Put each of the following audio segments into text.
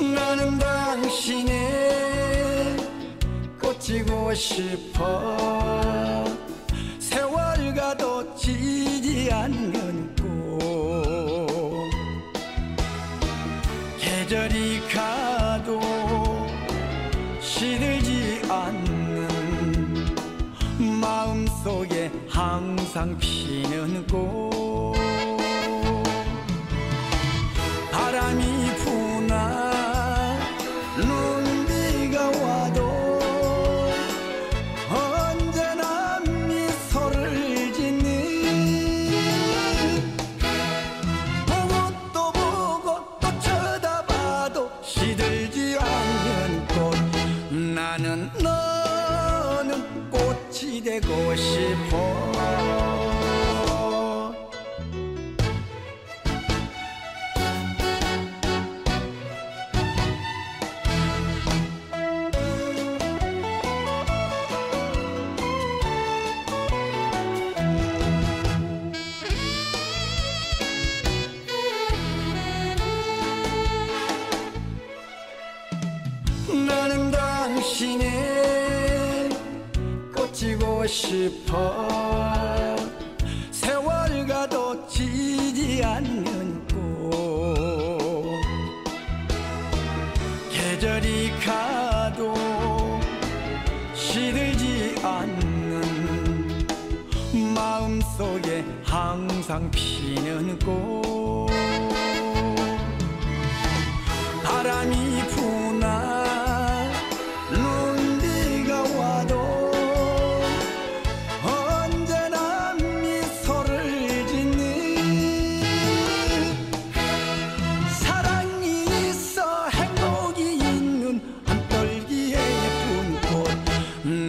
나는 당신의 꽃이고 싶어. 세월 가도 지지 않는 꽃. 계절이 가도 시들지 않는 마음속에 항상 피는 꽃. 꽃이 되고 싶어. 세월 가도 지지 않는 꽃 계절이 가도 시들지 않는 마음속에 항상 피는 꽃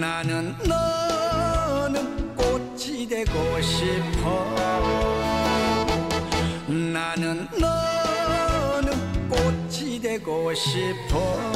나는 너는 꽃이 되고 싶어. 나는 너는 꽃이 되고 싶어